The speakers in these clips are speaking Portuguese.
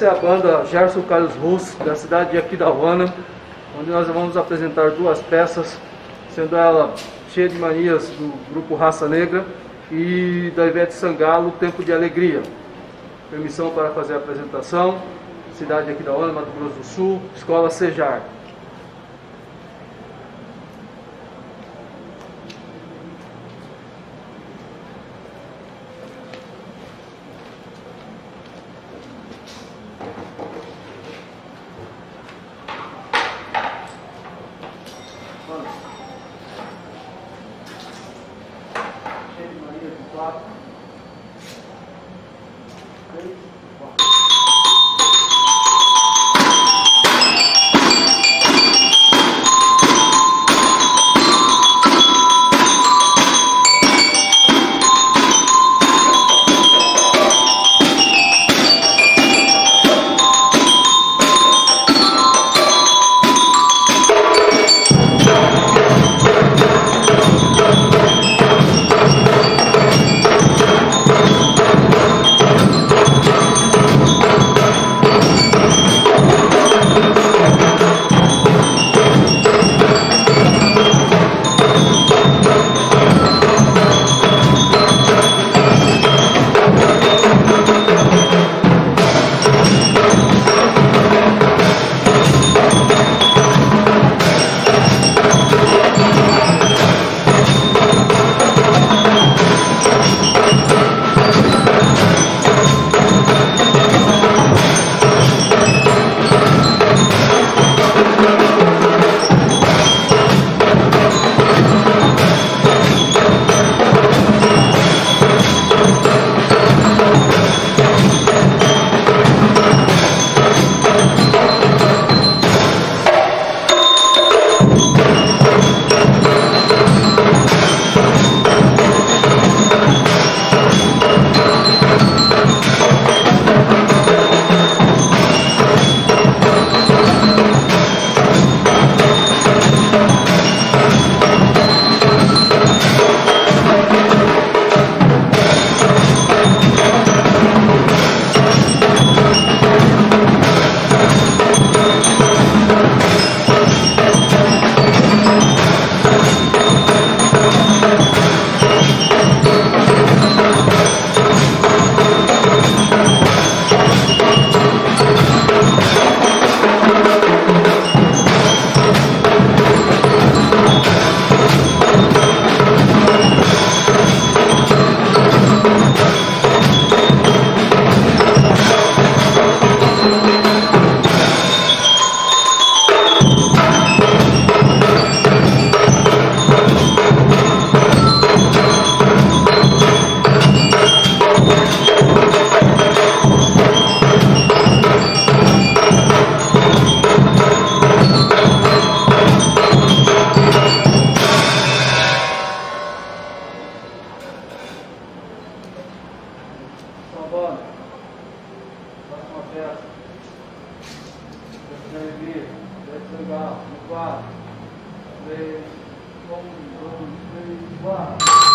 essa é a banda Gerson Carlos Russo, da cidade de Aquidauana, onde nós vamos apresentar duas peças, sendo ela cheia de manias do grupo Raça Negra e da Ivete Sangalo, Tempo de Alegria. Permissão para fazer a apresentação, cidade de Aquidauana, Mato Grosso do Sul, Escola Sejar. Manias servir, d'être là, de pouvoir.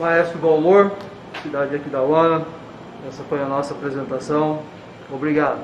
Maestro Valmor, cidade aqui da Uana. Essa foi a nossa apresentação. Obrigado.